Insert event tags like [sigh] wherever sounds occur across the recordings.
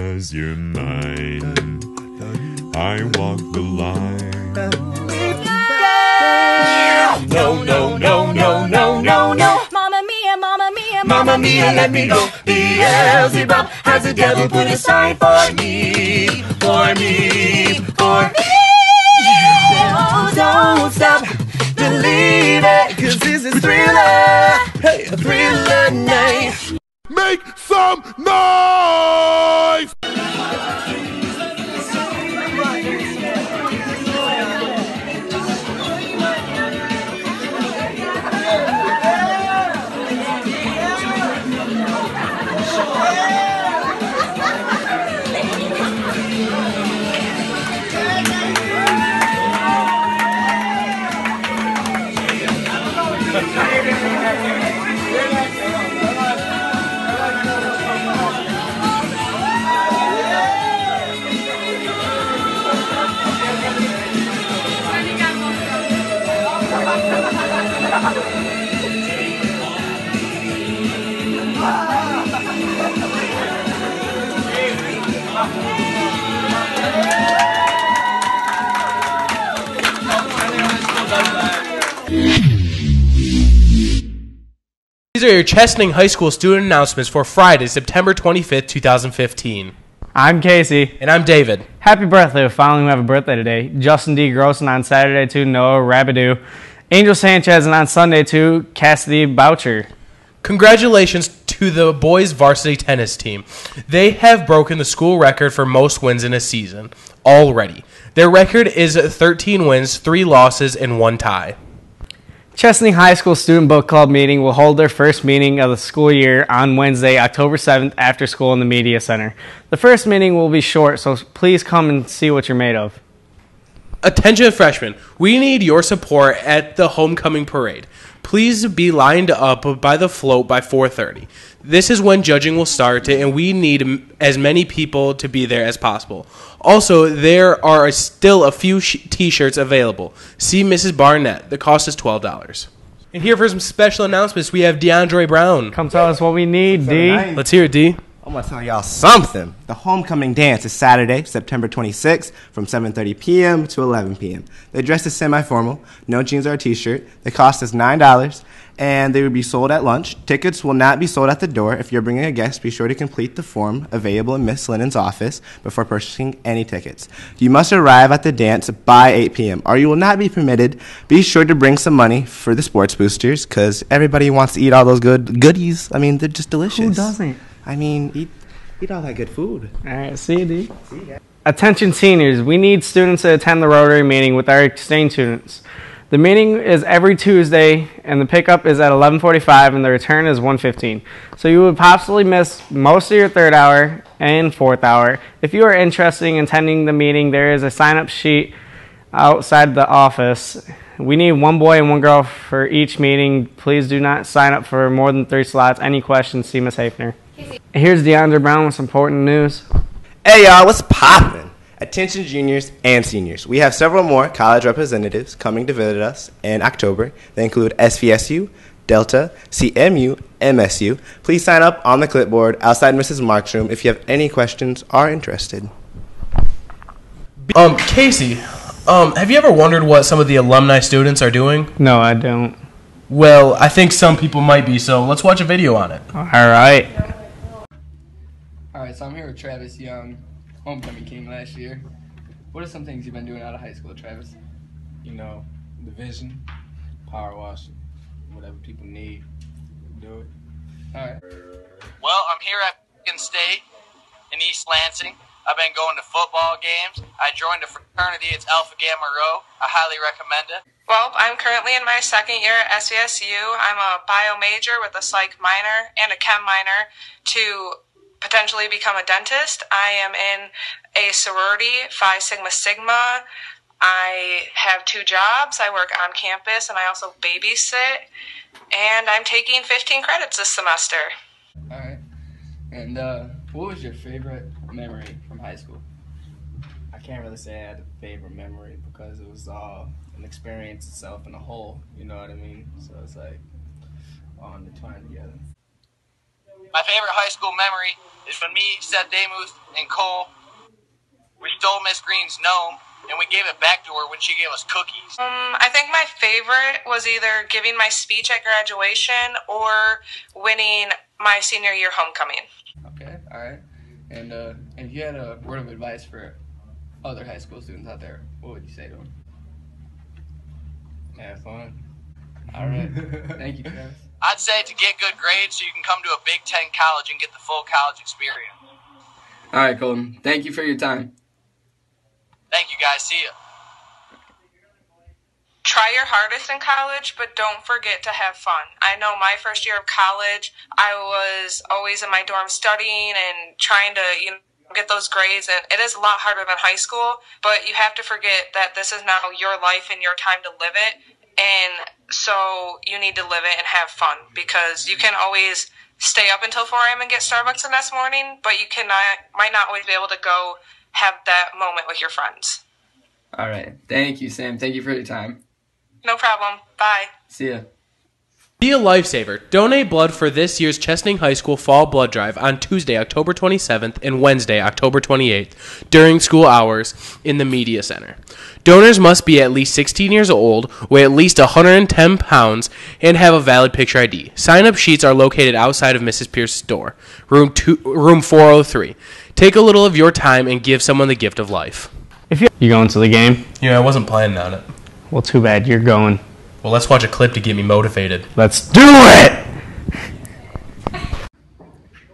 as you're mine. I walk the line. No, no, no, no, no, no, no. Mamma mia, mamma mia, Mamma mia, let me go. Beelzebub has the devil put aside for me, for me, for me. Oh, don't stop, believe it, cause this is thriller, hey, a thriller night. Make some noise! These are your Chesaning High School student announcements for Friday, September 25th, 2015. I'm Casey. And I'm David. Happy birthday to following who have a birthday today. Justin D. Grossen on Saturday to Noah Rabidou. Angel Sanchez and on Sunday to Cassidy Boucher. Congratulations to the boys varsity tennis team. They have broken the school record for most wins in a season already. Their record is 13 wins, 3 losses, and 1 tie. Chesaning High School Student Book Club meeting will hold their first meeting of the school year on Wednesday, October 7th after school in the Media Center. The first meeting will be short, so please come and see what you're made of. Attention freshmen, we need your support at the homecoming parade. Please be lined up by the float by 4:30. This is when judging will start and we need as many people to be there as possible. Also, there are still a few sh- t-shirts available. See Mrs. Barnett. The cost is $12. And here for some special announcements, we have DeAndre Brown. Come tell us what we need, D. Let's hear it, D. I'm gonna tell y'all something. The homecoming dance is Saturday, September 26th, from 7:30 p.m. to 11 p.m. The dress is semi-formal, no jeans or a t-shirt. The cost is nine dollars, and they will be sold at lunch. Tickets will not be sold at the door. If you're bringing a guest, be sure to complete the form available in Miss Lennon's office before purchasing any tickets. You must arrive at the dance by 8 p.m. or you will not be permitted. Be sure to bring some money for the sports boosters, because everybody wants to eat all those good goodies. I mean, they're just delicious. Who doesn't? I mean, eat, eat all that good food. All right, see you, D. Attention seniors, we need students to attend the Rotary meeting with our exchange students. The meeting is every Tuesday, and the pickup is at 11:45, and the return is 1:15. So you would possibly miss most of your third hour and fourth hour. If you are interested in attending the meeting, there is a sign-up sheet outside the office. We need one boy and one girl for each meeting. Please do not sign up for more than three slots. Any questions, see Ms. Hafner. Here's DeAndre Brown with some important news. Hey y'all, what's poppin'? Attention juniors and seniors. We have several more college representatives coming to visit us in October. They include SVSU, Delta, CMU, MSU. Please sign up on the clipboard outside Mrs. Mark's room if you have any questions or are interested. Um, Casey, um, have you ever wondered what some of the alumni students are doing? No, I don't. Well, I think some people might be, so let's watch a video on it. All right. All right, so I'm here with Travis Young, homecoming king last year. What are some things you've been doing out of high school, Travis? you know, division, power washing, whatever people need, do it. All right. Well, I'm here at Michigan State in East Lansing. I've been going to football games. I joined a fraternity. It's Alpha Gamma Rho. I highly recommend it. Well, I'm currently in my second year at SVSU. I'm a bio major with a psych minor and a chem minor to potentially become a dentist. I am in a sorority, Phi Sigma Sigma. I have two jobs. I work on campus and I also babysit. And I'm taking 15 credits this semester. All right. And uh, what was your favorite memory from high school? I can't really say I had a favorite memory because it was all an experience itself in a whole. You know what I mean? So it's like all intertwined together. My favorite high school memory is when me, Seth Damuth, and Cole we stole Miss Green's gnome and we gave it back to her when she gave us cookies. Um, I think my favorite was either giving my speech at graduation or winning my senior year homecoming. Okay, all right. And uh, if you had a word of advice for other high school students out there, what would you say to them? Have fun. All right. [laughs] Thank you, Travis. I'd say to get good grades so you can come to a Big Ten college and get the full college experience. All right, Colton. Thank you for your time. Thank you guys. See ya. Try your hardest in college, but don't forget to have fun. I know my first year of college, I was always in my dorm studying and trying to, you know, get those grades and it is a lot harder than high school, but you have to forget that this is now your life and your time to live it. And so you need to live it and have fun because you can always stay up until 4 a.m. and get Starbucks the next morning, but you cannot, might not always be able to go have that moment with your friends. All right. Thank you, Sam. Thank you for your time. No problem. Bye. See ya. Be a lifesaver. Donate blood for this year's Chesaning High School Fall Blood Drive on Tuesday, October 27th and Wednesday, October 28th during school hours in the Media Center. Donors must be at least 16 years old, weigh at least 110 pounds, and have a valid picture ID. Sign up sheets are located outside of Mrs. Pierce's door, room, two, room 403. Take a little of your time and give someone the gift of life. If you you going to the game? Yeah, I wasn't planning on it. Well, too bad. You're going. Well, let's watch a clip to get me motivated. Let's do it.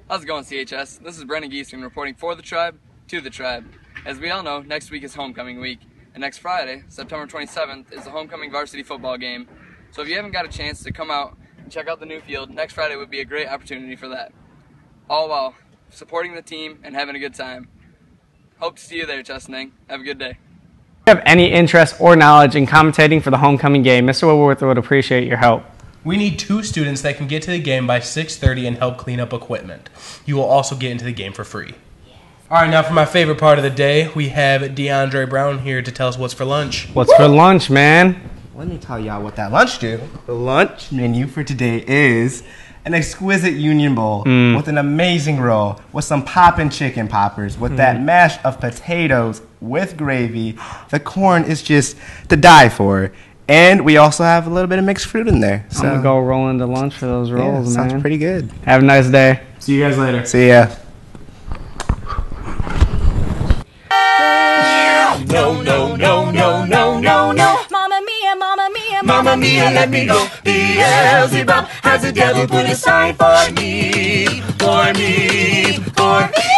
How's it going, CHS? This is Brennan Geesting reporting for the tribe, to the tribe. As we all know, next week is homecoming week, and next Friday, September 27th, is the homecoming varsity football game. So if you haven't got a chance to come out and check out the new field, next Friday would be a great opportunity for that. All while supporting the team and having a good time. Hope to see you there, Chesaning. Have a good day. If you have any interest or knowledge in commentating for the homecoming game, Mr. Woodworth would appreciate your help. We need two students that can get to the game by 6:30 and help clean up equipment. You will also get into the game for free. All right, now for my favorite part of the day, we have DeAndre Brown here to tell us what's for lunch. What's for lunch, man? Let me tell y'all what that lunch do. The lunch menu for today is an exquisite Union Bowl mm. with an amazing roll, with some poppin' chicken poppers, with that mm. mash of potatoes with gravy. The corn is just to die for. And we also have a little bit of mixed fruit in there. So I'm gonna go roll into lunch for those yeah, rolls, sounds man. pretty good. Have a nice day. See you guys later. See ya. Mamma mia, let me go. Beelzebub has the devil put aside for me, for me, for me.